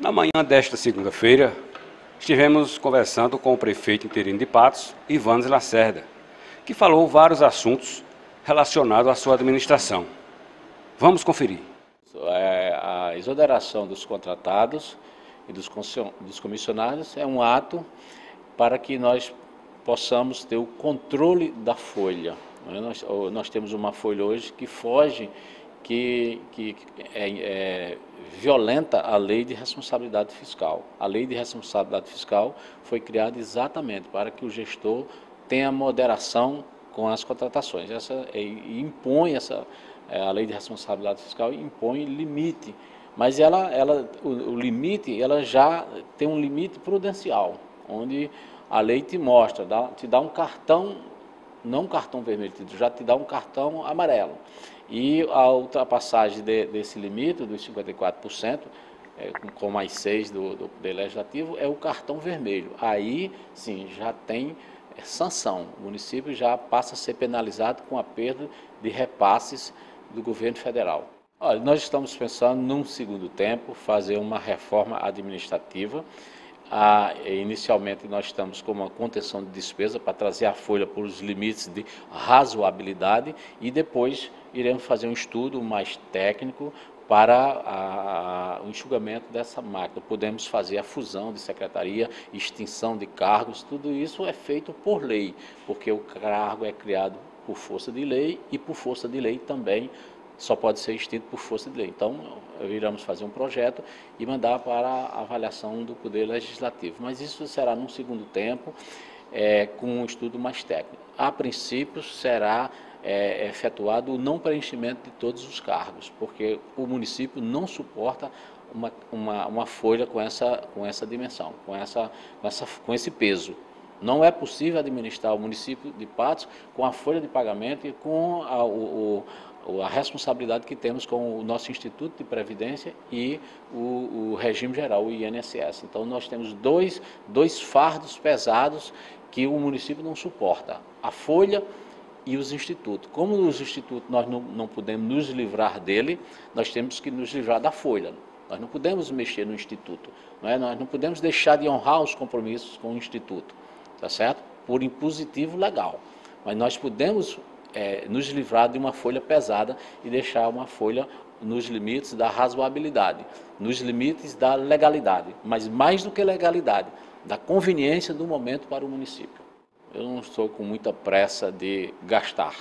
Na manhã desta segunda-feira, estivemos conversando com o prefeito interino de Patos, Ivanes Lacerda, que falou vários assuntos relacionados à sua administração. Vamos conferir. É, a exoneração dos contratados e dos comissionados é um ato para que nós possamos ter o controle da folha. É? Nós, nós, temos uma folha hoje que foge, que, que é, é violenta a lei de responsabilidade fiscal. A lei de responsabilidade fiscal foi criada exatamente para que o gestor tenha moderação com as contratações. Essa impõe essa é, a lei de responsabilidade fiscal impõe limite, mas ela, ela o, o limite ela já tem um limite prudencial, onde a lei te mostra, dá, te dá um cartão, não um cartão vermelho, já te dá um cartão amarelo. E a ultrapassagem de, desse limite, dos 54%, é, com mais 6 do, do Poder Legislativo, é o cartão vermelho. Aí, sim, já tem é, sanção. O município já passa a ser penalizado com a perda de repasses do governo federal. Olha, nós estamos pensando, num segundo tempo, fazer uma reforma administrativa ah, inicialmente nós estamos com uma contenção de despesa para trazer a folha para os limites de razoabilidade e depois iremos fazer um estudo mais técnico para a, a, o enxugamento dessa máquina. Podemos fazer a fusão de secretaria, extinção de cargos, tudo isso é feito por lei, porque o cargo é criado por força de lei e por força de lei também só pode ser extinto por força de lei. Então, iremos fazer um projeto e mandar para a avaliação do Poder Legislativo. Mas isso será num segundo tempo, é, com um estudo mais técnico. A princípio, será é, efetuado o não preenchimento de todos os cargos, porque o município não suporta uma, uma, uma folha com essa, com essa dimensão, com, essa, com, essa, com esse peso. Não é possível administrar o município de Patos com a folha de pagamento e com a, o, a responsabilidade que temos com o nosso Instituto de Previdência e o, o regime geral, o INSS. Então, nós temos dois, dois fardos pesados que o município não suporta: a folha e os institutos. Como os institutos nós não, não podemos nos livrar dele, nós temos que nos livrar da folha. Nós não podemos mexer no instituto, não é? nós não podemos deixar de honrar os compromissos com o instituto, tá certo? Por impositivo legal. Mas nós podemos é, nos livrar de uma folha pesada e deixar uma folha nos limites da razoabilidade, nos limites da legalidade, mas mais do que legalidade, da conveniência do momento para o município. Eu não estou com muita pressa de gastar,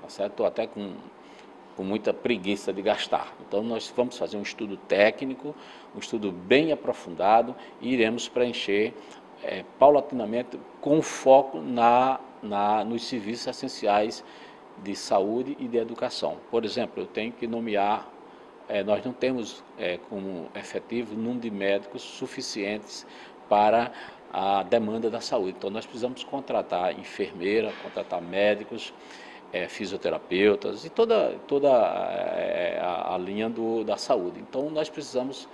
tá certo? Estou até com, com muita preguiça de gastar. Então nós vamos fazer um estudo técnico, um estudo bem aprofundado e iremos preencher é, paulatinamente com foco na, na, nos serviços essenciais de saúde e de educação. Por exemplo, eu tenho que nomear, é, nós não temos é, como efetivo número de médicos suficientes para a demanda da saúde. Então, nós precisamos contratar enfermeira, contratar médicos, é, fisioterapeutas e toda, toda é, a, a, linha do, da saúde. Então, nós precisamos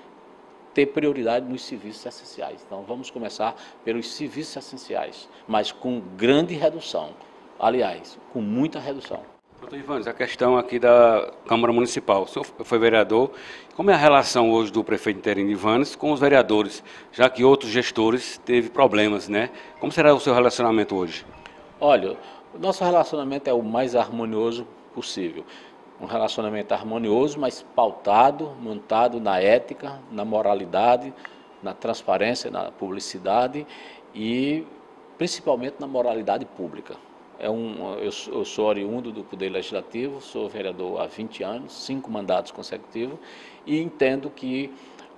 ter prioridade nos serviços essenciais. Então, vamos começar pelos serviços essenciais, mas com grande redução aliás, com muita redução. Doutor Ivanes, a questão aqui da Câmara Municipal. O senhor foi vereador. Como é a relação hoje do prefeito interino Ivanes com os vereadores, já que outros gestores teve problemas, né? Como será o seu relacionamento hoje? Olha, o nosso relacionamento é o mais harmonioso possível. Um relacionamento harmonioso, mas pautado, montado na ética, na moralidade, na transparência, na publicidade e principalmente na moralidade pública. É um, eu, eu sou oriundo do Poder Legislativo, sou vereador há 20 anos, cinco mandatos consecutivos, e entendo que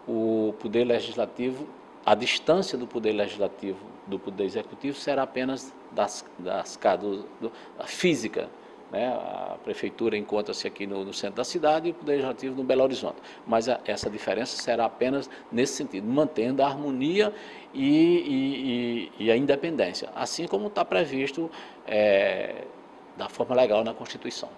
o Poder Legislativo, a distância do Poder Legislativo do Poder Executivo será apenas das, das, do, do, da física, né? A prefeitura encontra-se aqui no, no, centro da cidade e o Poder Legislativo no Belo Horizonte. Mas a, essa diferença será apenas nesse sentido, mantendo a harmonia e, e, e, a independência, assim como está previsto é, da forma legal na Constituição.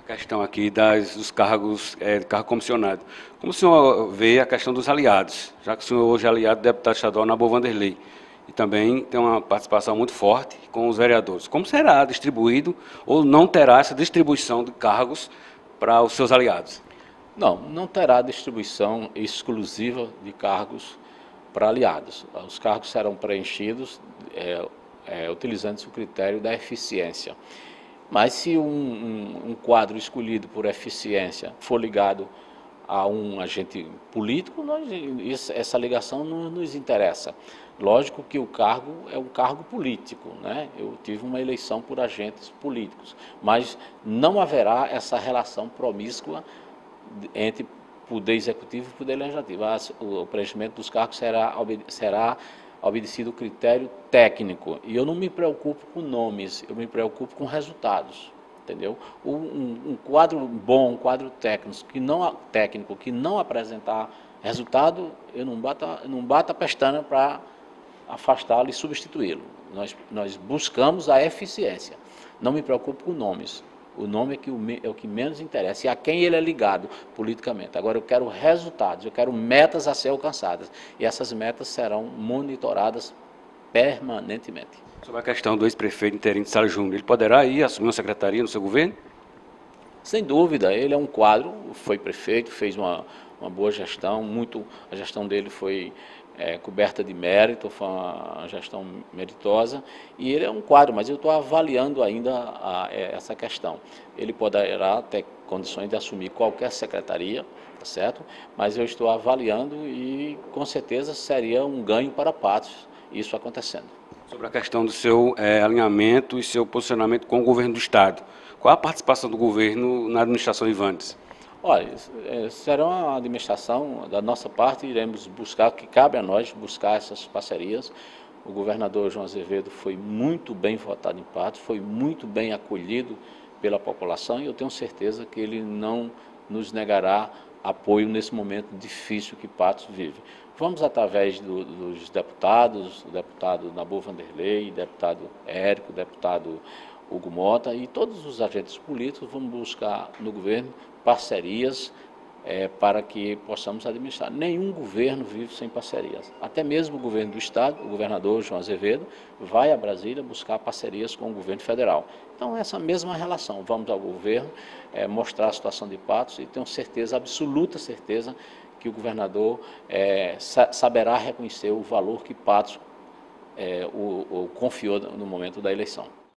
A questão aqui das, dos cargos, é, cargo comissionado. Como o senhor vê a questão dos aliados, já que o senhor hoje é aliado do deputado estadual Nabo Vanderlei? E também tem uma participação muito forte com os vereadores. Como será distribuído ou não terá essa distribuição de cargos para os seus aliados? Não, não terá distribuição exclusiva de cargos para aliados. Os cargos serão preenchidos é, é, utilizando o critério da eficiência. Mas se um, um, um, quadro escolhido por eficiência for ligado a um agente político, nós, essa ligação não nos interessa. Lógico que o cargo é um cargo político, né? Eu tive uma eleição por agentes políticos, mas não haverá essa relação promíscua entre poder executivo e poder legislativo. O preenchimento dos cargos será, será obedecido o critério técnico. E eu não me preocupo com nomes, eu me preocupo com resultados. Entendeu? Um, um quadro bom, um quadro técnico que não, técnico que não apresentar resultado, eu não bato, não bato a pestana para afastá-lo e substituí-lo. Nós, nós buscamos a eficiência. Não me preocupo com nomes. O nome é, que o, é o que menos interessa e a quem ele é ligado politicamente. Agora eu quero resultados, eu quero metas a ser alcançadas. E essas metas serão monitoradas permanentemente. Sobre a questão do ex-prefeito interino de Sala Júnior, ele poderá ir assumir uma secretaria no seu governo? Sem dúvida, ele é um quadro, foi prefeito, fez uma, uma boa gestão, muito, a gestão dele foi é, coberta de mérito, foi uma gestão meritosa, e ele é um quadro, mas eu estou avaliando ainda a, é, essa questão. Ele poderá ter condições de assumir qualquer secretaria, tá certo? Mas eu estou avaliando e com certeza seria um ganho para Patos isso acontecendo. Sobre a questão do seu é, alinhamento e seu posicionamento com o governo do Estado. Qual a participação do governo na administração Ivantes? Olha, é, será uma administração, da nossa parte, iremos buscar, que cabe a nós buscar essas parcerias. O governador João Azevedo foi muito bem votado em Patos, foi muito bem acolhido pela população e eu tenho certeza que ele não nos negará apoio nesse momento difícil que Patos vive. Vamos através do, dos deputados, o deputado Nabu Vanderlei, deputado Érico, deputado Hugo Mota e todos os agentes políticos vamos buscar no governo parcerias é, para que possamos administrar. Nenhum governo vive sem parcerias. Até mesmo o governo do Estado, o governador João Azevedo, vai a Brasília buscar parcerias com o governo federal. Então, essa mesma relação. Vamos ao governo é, mostrar a situação de Patos e tenho certeza, absoluta certeza, que o governador é, saberá reconhecer o valor que Patos é, o, o confiou no momento da eleição.